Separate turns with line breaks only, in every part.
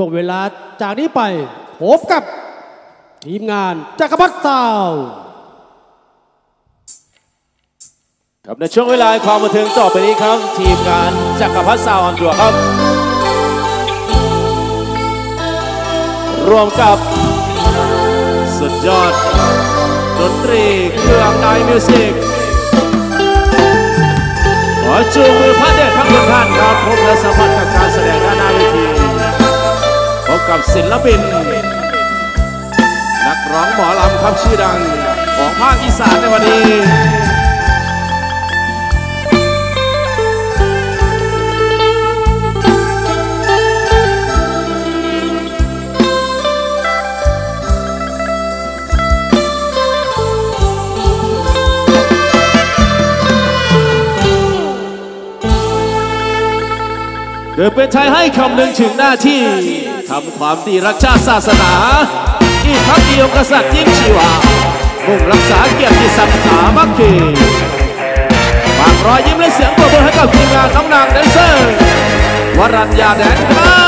ช่วงเวลาจากนี้ไปพบกับ ทีมงานจักรภัทรซาวด์
ครับในช่วงเวลาความบันเทิงต่อไปนี้ครับ ทีมงานจักรภัทรซาวด์ on tour ครับ ร่วมกับ สุดยอดดนตรีเครื่องไดมิวสิกขอจูงมือพระเดชพระคุณท่านครับพบและสัมผัสกับการแสดงด้านหน้าเว กับศิลปิน นักร้องหมอลำครับชื่อดังของภาคอีสานในวันนี้เกิดเป็นชายให้คำนึงถึงหน้าที่ ทำความดีรักชาติศาสนาอีกพักเดียวกษัตริย์ยิ่งชีวามุ่งรักษาเกียรติศักดิ์สามัคคีฝากรอยยิ้มและเสียงปรบมือให้กับทีมงานน้องนางแดนเซอร์ วรัญญาแดนครับ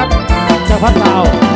ครับจากพัดลาว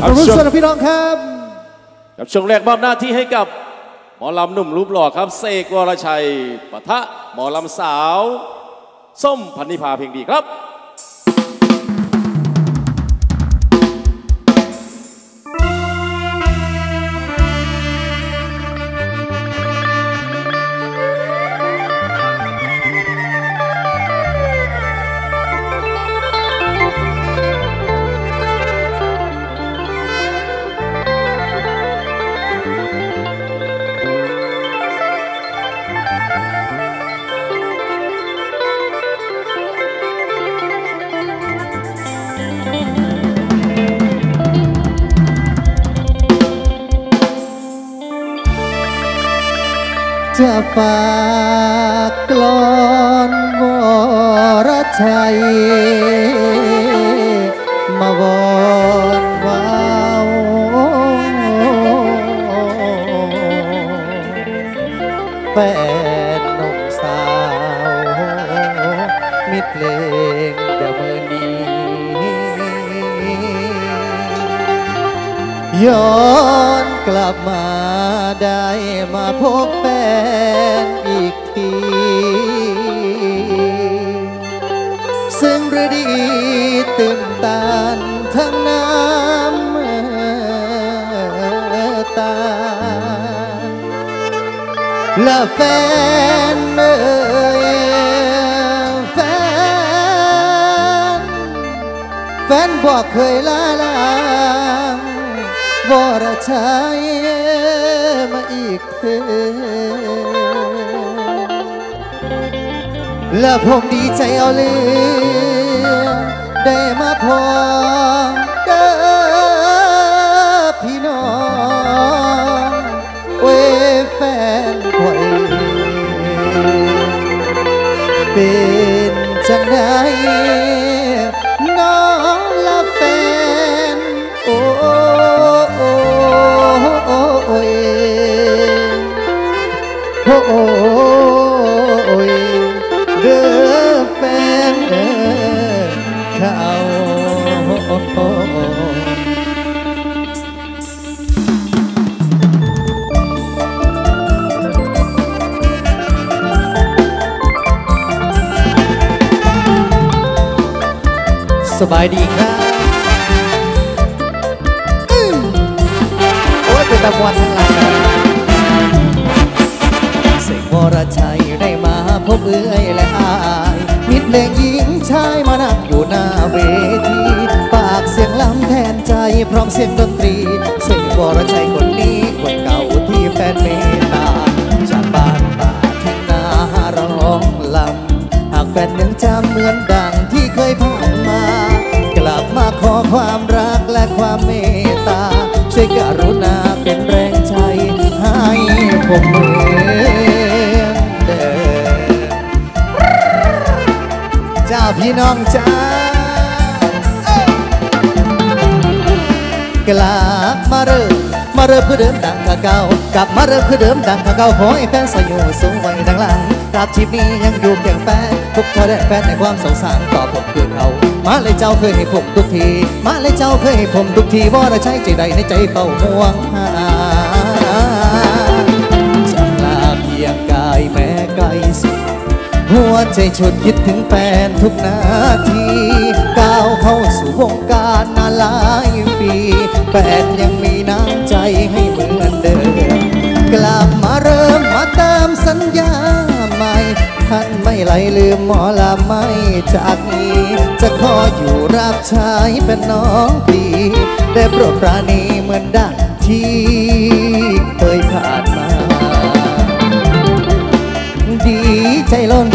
ยงประมุขสำหรับพี่น้องครับ
กับช่วงแรกมอบหน้าที่ให้กับหมอลำหนุ่มรูปหล่อครับเสกวรชัยปะทะหมอลำสาว ส้มพันนิพาเพียงดีครับ
paklon ngorajai. และแฟนเอ่ยแฟน แฟนบอกเคยลาลางวรชัยมาอีกเธอและผมดีใจเอาเลือได้มาพอเจังไดน้องละแฟน โอ้โอ้โอ้โอ้ยโอ้โอ้โอ้ยเด้อแฟนเอ้ยเขา สบายดีครับอื้อโอ้ยเป็นตะมวนทั้งหลายครับเสกวรชัยได้มาพบเอื้อยและอายมิตรเลงหญิงชายมานั่งอยู่หน้าเวที ปากเสียงล้ำแทนใจพร้อมเสียงดนตรี เสกวรชัยคนนี้คนเก่าที่แฟนเมตตาจากบ้านป่าที่นาร้องลำหากแฟนยังจำเหมือนดัง เคยผ่านมา กลับมาขอความรักและความเมตตา ช่วยกรุณาเป็นแรงใจให้ผมเหมือนเดิมเจ้าพี่น้องจ้ากลับมาเริ่มมาเริ่มคือเดิมดังกะเก่ากลับมาเริ่มคือเดิมดังกะเก่าขอให้แฟนสอยอยู่สูงไว้ดังหลัง กราบชีพนี้ยังอยู่เพียงแฟนทุกทอได้แฟนในความสงสารต่อผมคือเขามาเลยเจ้าเคยให้ผมทุกที มาเลยเจ้าเคยให้ผมทุกทีว่าได้ใช้ใจใดในใจเฝ้าห่วงหาจากลาเพียงกายแม้ไกลสุดหัวใจฉุดคิดถึงแฟนทุกนาทีก้าวเข้าสู่วงการนานหลายปีแฟนยังมีน้ำใจให้เหมือนเดิมกลับมาเริ่มมาเติมสัญญา ใหม่ท่านไม่ไหลลืมหมอลาไม่จากนี้ จะขออยู่รับใช้เป็นน้องพีได้โปรดปราณีเหมือนดังที่เคยผ่านมา ดีใจล้น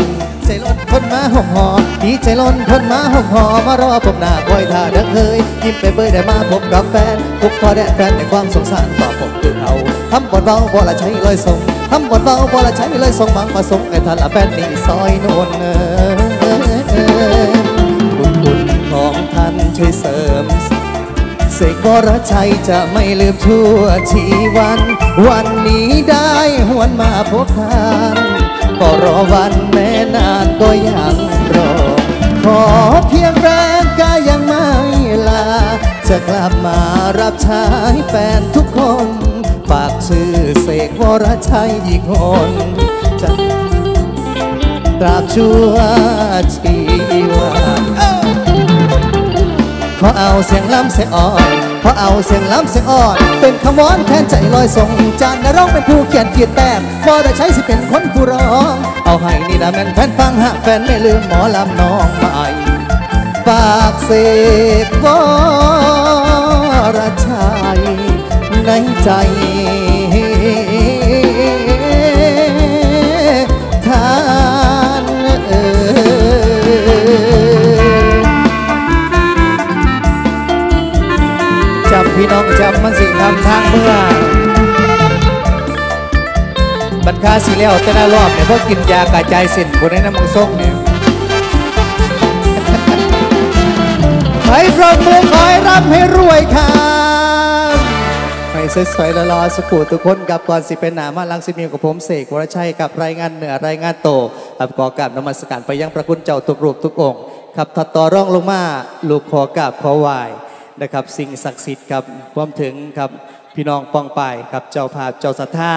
ใจล้นคนมาหอมหอมดีใจล้นคนมาหอมหอมมารอผมหน้าคอยท่าเดังเคยยิ้มไปเบยได้มาพบกับแฟนทุกพอแดนแฟนในความสงสารต่อผมคือเอา ทำบทเบาบ่ละใช้เลยส่งทำบทเบาบ่ละใช้เลยส่งมังมาส่งให้ท่านละแฟนนี่ซอยนนเออบุญคุณของท่านช่วยเสริมเสกวรชัยจะไม่ลืมชั่วชีวัน วันนี้ได้หวนมาพบท่านก็รอวันแม้นานก็ยังรอ ขอเพียงแรงกายยังไม่ลา จะกลับมารับใช้แฟนทุกคน รชัยอีกคนจะตราบชั่วชีวันขอเอาเสียงล้ำเสียงอ่อนขอเอาเสียงล้ำเสียงอ่อน เป็นคำวอนแทนใจลอยส่งจานนร้องเป็นผู้เขียนเกียรติแต้มบ่ได้ใช้สิเป็นคนผู้ร้อง เอาให้นี่นะแม่นแฟนฟังหากแฟนไม่ลืมหมอลำน้องใหม่ฝากเสกวรชัยในใจ พี่น้องจำมันสิทำทางเมื่อบรรคาสีแล้วแต่ละรอบเนี่ยพวกกินยากระจายเส้นคนในน้ำมังส่งเนี่ยให้ปรบมือคอยรับให้รวยครับให้สวยๆละลอสกูทุกคนกับก่อนสิเป็นหนามาลังสิมีกับผมเสกวรชัยกับรายงานเหนือรายงานโตครับขอกราบนมัสการไปยังพระคุณเจ้าทุกรูปทุกองค์ครับถัดต่อร่องลงมาลูกขอกราบขอไหว นะครับสิ่งศักดิ์สิทธิ์ครับรวมถึงครับพี่น้องปองปายครับเจ้าภาพเจ้าศรัทธา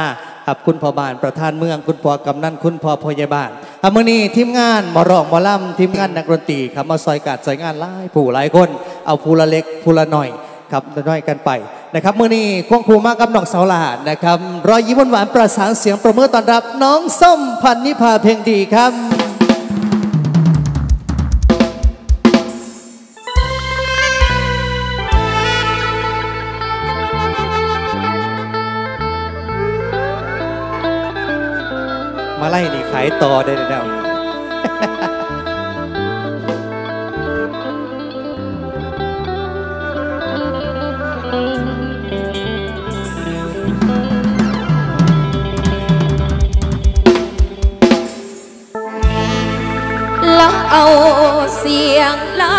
ครับคุณพ่อบานประธานเมือง คุณพ่อกำนันคุณพ่อพยาบาลครับมื่อนี้ทีมงานมอรองมอลำทีมงานนักดนตรีครับมาซอยการซอยงานหลายผู้หลายคน เอาผู้ละเล็กผู้ละหน่อยครับน้อยกันไปนะครับมื่อนี้ควงครูมากกับน้องสาวหลานนะครับรอยยิ้มหวานประสานเสียงประมือต้อนรับ น้องส้มพันนิพาเพลงดีครับายต่อได้เลยนะ
แล้วเอาเสียงลำ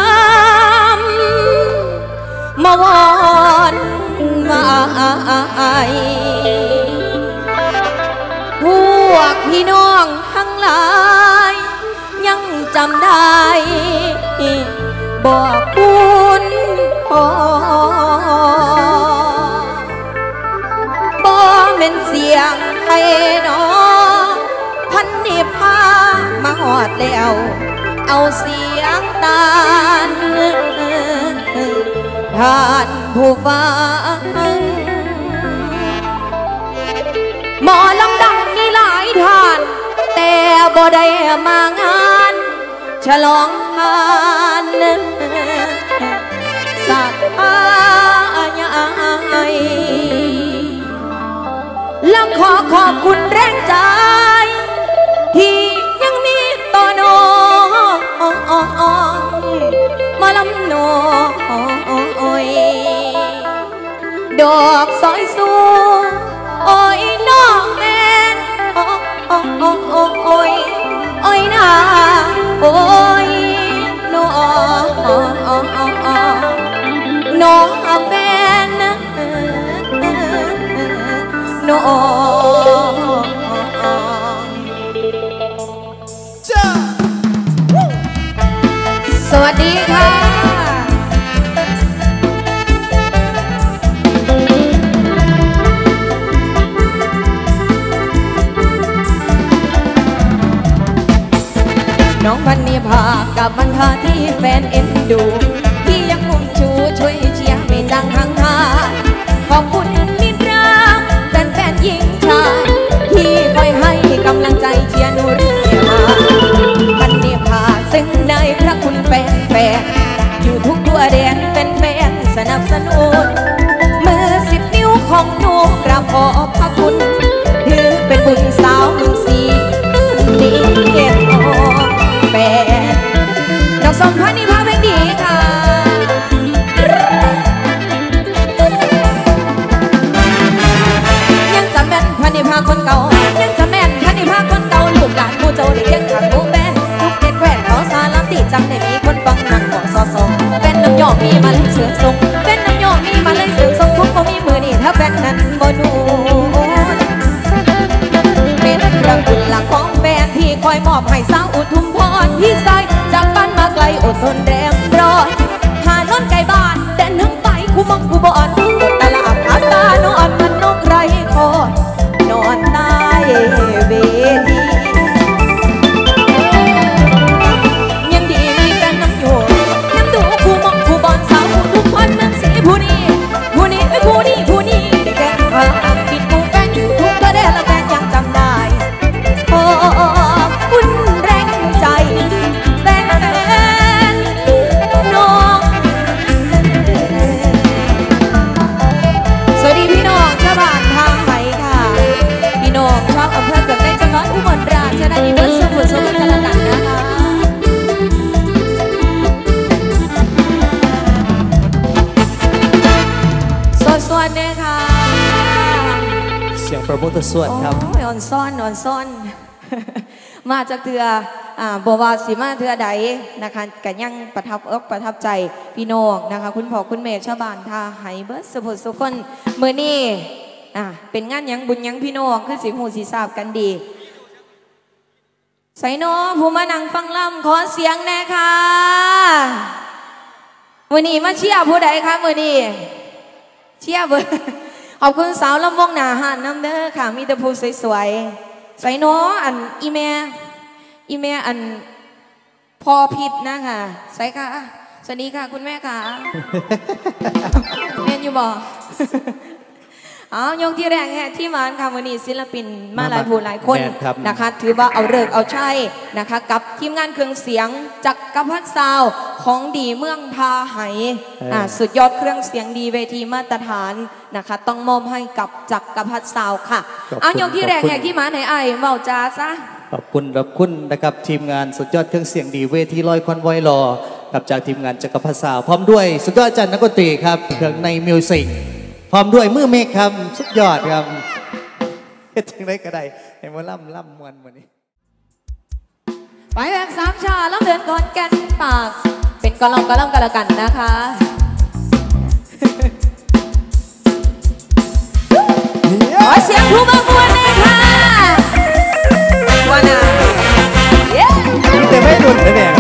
มาวอนมาไอพวกพี่น้อง หลาย ยังจำได้ บอกคุณพ่อบ่เป็นเสียงใครนอพันนิพามาหอดแล้ว เอาเสียงตาท่านผู้ฟังหมอลำ บ่ได้มางาน ฉลองทานสักอาญาและขอขอบคุณแรงใจ ที่ยังมีต่อน้องมาลำน้อยดอกซอยสูโอ้ยน้องแม่ อ้โอ้โอ้โอ้โอ้ยโอ้ ทา มมีมาเลยเสือทรงเป็นน้ำยอมมีมาเลยเสือทรงพวกเขามีมือนี่ถ้าแฟนนั้นบ่นูเป็นพระคุณหลักของแฟนที่คอยมอบให้สาวอุทุมพรพี่ใสจากบ้านมาไกลอดทนแร สวดครับโอ้ยอ่อนซ่อนอ่อนซ่อน มาจากเถืออ่าบัวาสีมาเถือใดนะคะกันยังประทับอกประทับใจพี่น้องนะคะ คุณพ่อคุณแม่ชาวบ้านท่าไหเบิร์ดสุภสุคนเมื่อนี้อ่าเป็นงานยังบุญยังพี่น้องคือสีหูสีทราบกันดีใส่น้องผู้มานั่งฟังล่ำขอเสียงแน่ค่ะมื่อนี้มาเชียร์ผู้ใดคะมื่อนี้เชียร์เบอร์ ขอบคุณสาวลำวงหนาหานน้ำเด้อค่ะ มีแต่ผู้สวยๆใส่น้ออันอีเมอีเมอันพอผิดนะคะใส่ค่ะ สวัสดีค่ะ คุณแม่ค่ะเรียนอยู่บ่ เอายกที่แรงแห่ที่มานค่ะวันนี้ศิลปินมาหลายผู้หลายคน
แม่นครับ
นะคะ ถือว่าเอาเลิกษ์เอาใช่นะคะ กับทีมงานเครื่องเสียงจักรพัฒซาวด์ของดีเมืองพาไหอ่าสุดยอดเครื่องเสียงดีเวทีมาตรฐานนะคะ ต้องมอบให้กับจักรพัฒซาวด์ค่ะ
ขอบคุณ
เอายกที่แรง
ขอบคุณ
แห่ที่มาไหนไอ้เบาจ้าซะ
ขอบคุณขอบคุณนะครับทีมงานสุดยอดเครื่องเสียงดีเวทีลอยคอนไวรอกับจากทีมงานจักรพรรดิสาวพร้อมด้วย สุดยอดอาจารย์นักดนตรีครับเครื่องในมิวสิก พร้อมด้วยมือเมฆครับสุดยอดครับเฮ็ดจังไดก็ได้ให้มาล่ำล่ำมวนวันนี้
ไปแบบสามชาแล้วเดินก่อนแกันปาก เป็นกอลองกอลองกันละกันนะคะขอเสียงผู้บังมวลเลยค่ะวันน่ะเย้
นี่แต่ไม่
ดุนนะเนี่ย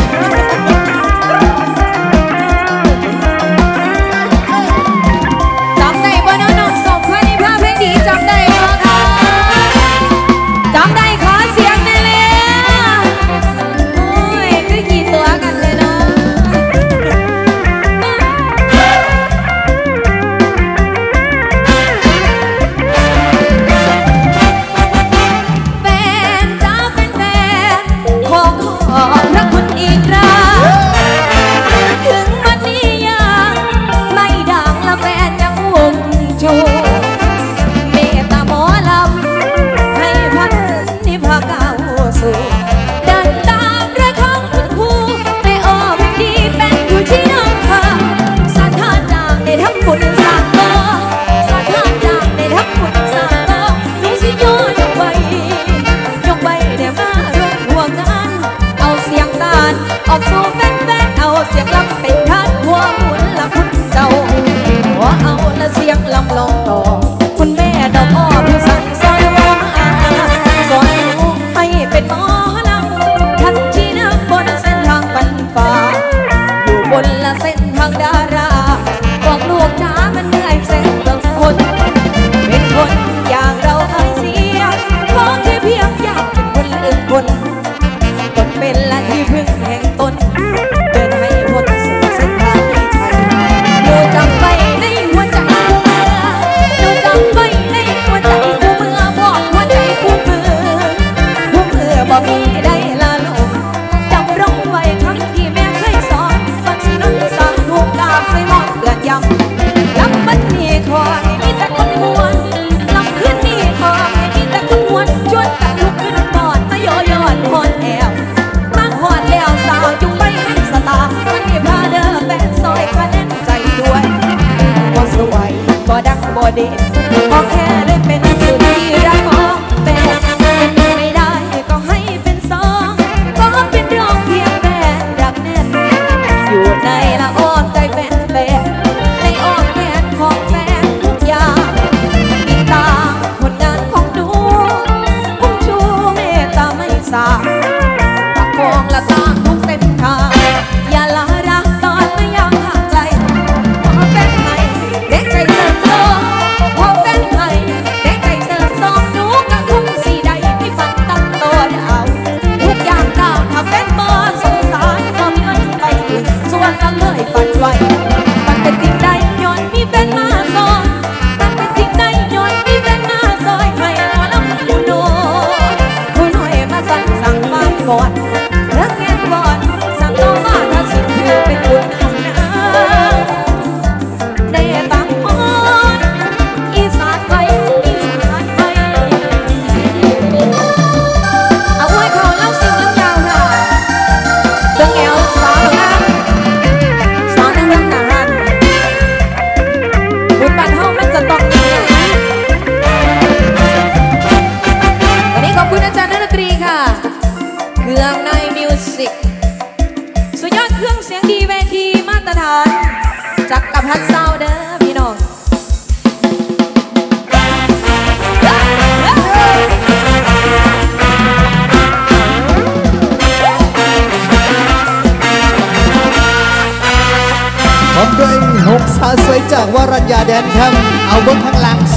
ดั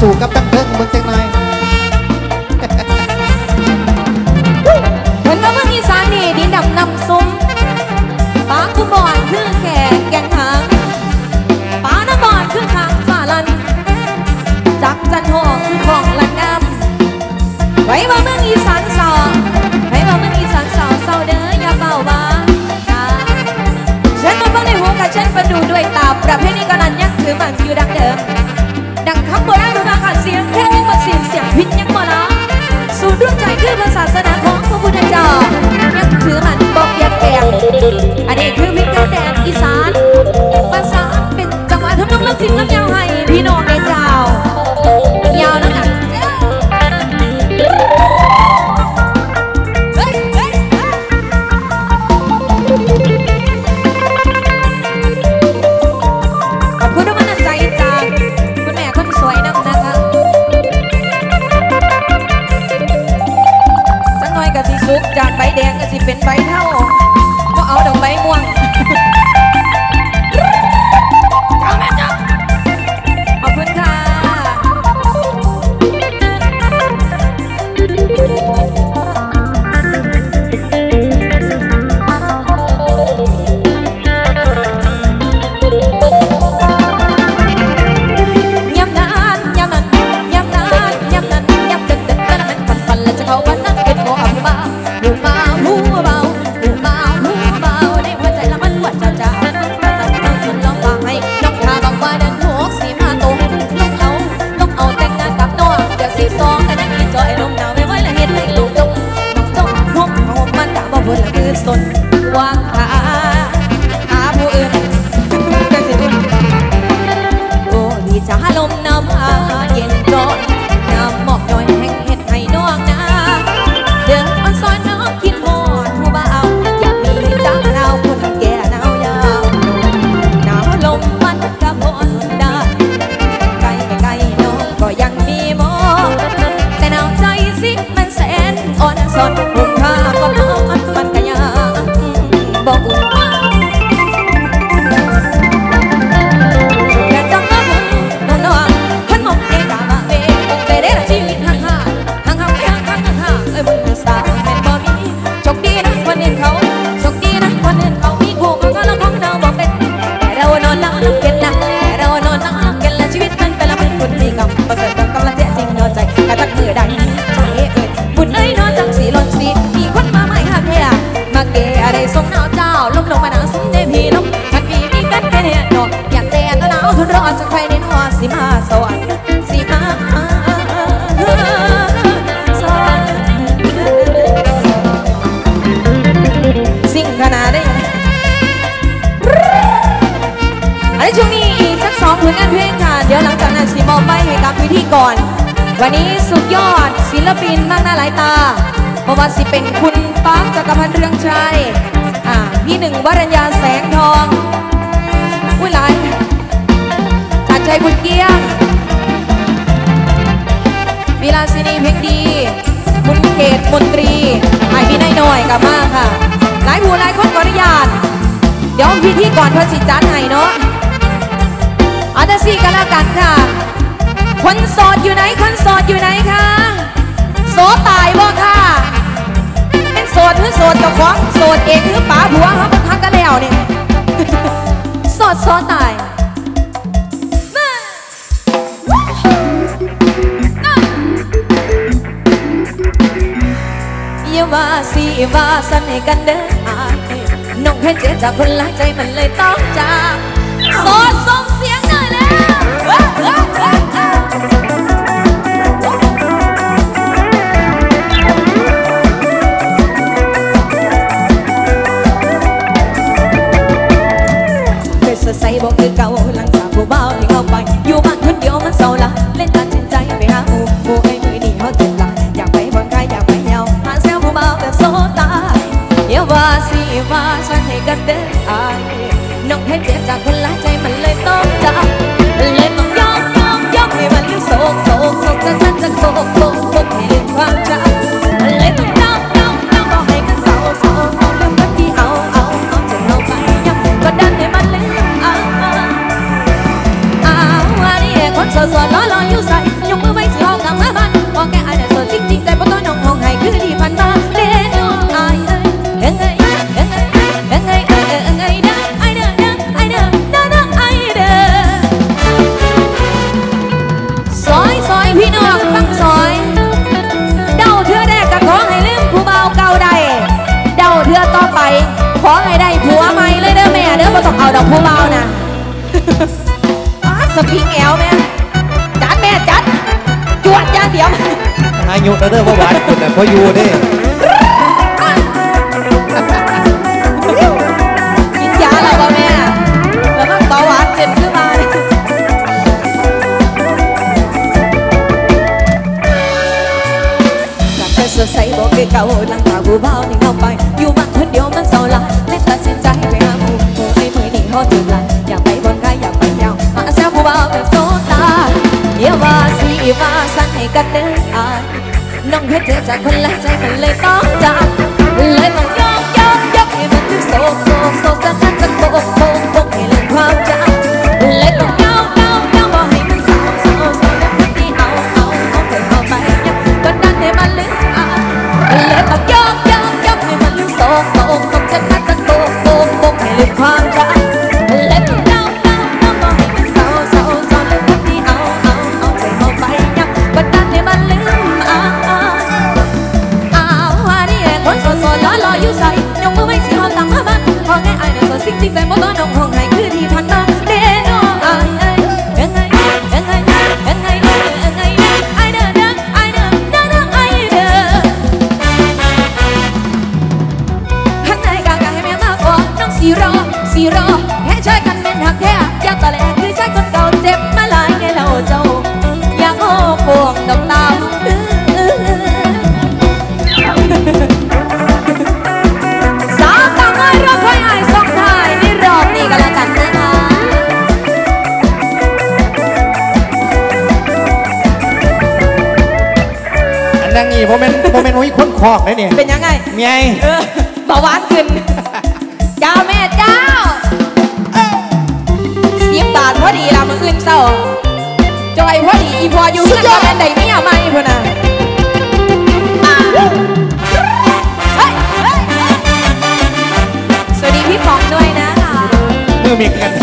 ข้าง
ศาสนา กับพิธีกรวันนี้สุดยอดศิลปินมากหน้าหลายตาเพราะว่าสิเป็นคุณป๊อกจักรพันธ์เรืองชัยพี่หนึ่งวรัญญาแสงทองอุ้ยหลายจัดใจบุญเกียงวิลาสินีเพลงดีคุณเขตมนตรีไอพี่นายหน่อยกับมาค่ะ หลายผู้หลายคนขออนุญาต เดี๋ยวพิธีก่อนพื่อสิจัดให้เนาะอาแต่สี่กันแล้วกันค่ะ คนโสดอยู่ไหน คนโสดอยู่ไหนคะโสดตายบ่ค่ะเป็นโสดหรือโสดเจ้าของโสดเองหรือป๋าผัวเขาบังคับกันแล้วเนี่ยโสดโสดตายมาอย่าว่าสิว่าสันให้กันเด้ออายน้องแค่เจ็บจากคนละใจมันเลยต้องจากโสดส่งเสียงหน่อยแล้ว บอกคือเก่าหลังจากผู้เบาที่เข้าไป อยู่บ้านคนเดียวมันเศร้าละเล่นตัดสินใจไปหาหมู่หมู่ไอ้มือนี่เขาเจ็บหลังอยากไปบนใครอยากไปยาวหาแซวผู้เบาแบบโซตายอย่าว่าสิว่าฉันให้กันเด้ออายน้องให้เจ็บจากคน ผู้เบานะอ้าสปริงแอลแม่จัดแม่จัดจวดอย่างเดียว
อายุระเด้อว่าหวานคุณแต่พออยู่เด้
กินยาแล้วบ่แม่แล้วก็เบาหวานขึ้นขึ้นมาเลยจากแต่สดใสบอกคือเก่าหลังจากผู้เบาที่เข้าไปอยู่บ้านคนเดียวมันเศร้ ถึงหลายอยากไปบนใครอยากไปยาวหาแซวผู้เบาแบบโซตาเดี๋ยวว่าสีว่าสั่นให้กันเด้ออายน้องแค่เจอจากคนละใจมันเลยต้องจากเลยต้องยกยกยกให้มันถึงโศกโศกโศกจะทันจะโบกโบกโบ ไงเออบาหวานขึ้น เจ้าแม่เจ้าเสียบบาทพอดีละมืออื่นเศร้าจอยพอดีอีพออยู่เพื่อนกันใดไม่เอาไม่พ่อนะสวัสดีพี่ฟองด้วยนะคะมื่อมีกัน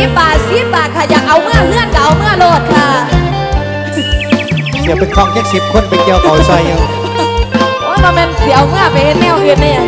สิบบาทสิบบาทค่ะอยากเอาเมื่อเฮือนก็เอาเมื่อโลดค่ะ
เดี๋ยวไปคล้องยักสิบคนไปเกี่ยวเขา
ใสอยู่ ว่าเราเป็นเสียวเมื่อไปเห็นแนวอื่นเนี่ย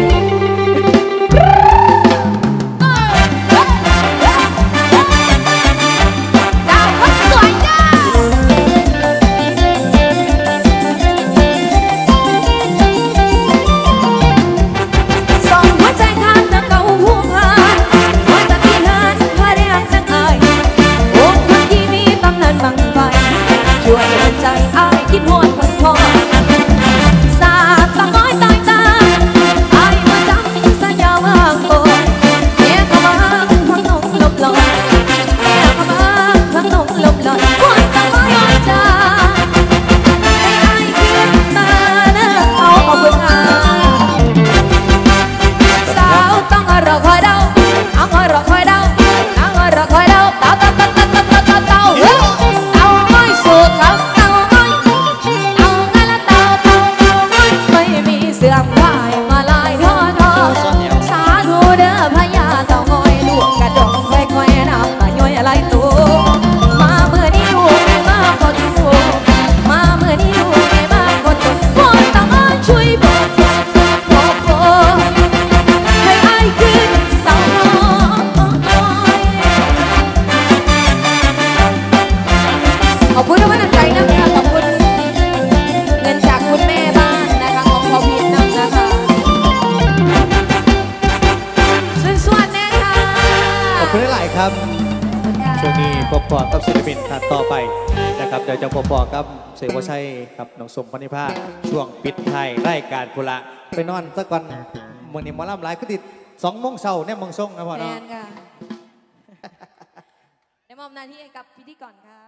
สมพ
รนิพพานช่วงปิดไทยรายการกุละไปนอนสักวันเมื่อนี้หมอลำหลายก็ติดสองโมงเช้าเนี่ยมองทรงนะพ่อเนาะแม
นค่ะในมอบนาที่ให้กับพิธีก่อนค่ะ